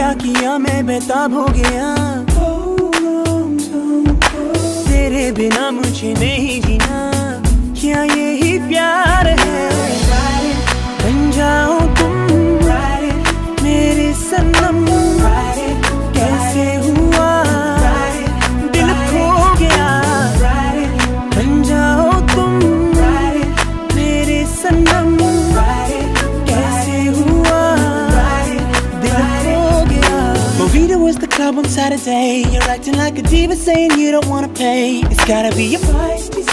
किया मैं? बेताब हो गया। तेरे बिना मुझे नहीं Movida was the club on Saturday. You're acting like a diva saying you don't wanna pay. It's gotta be your vibe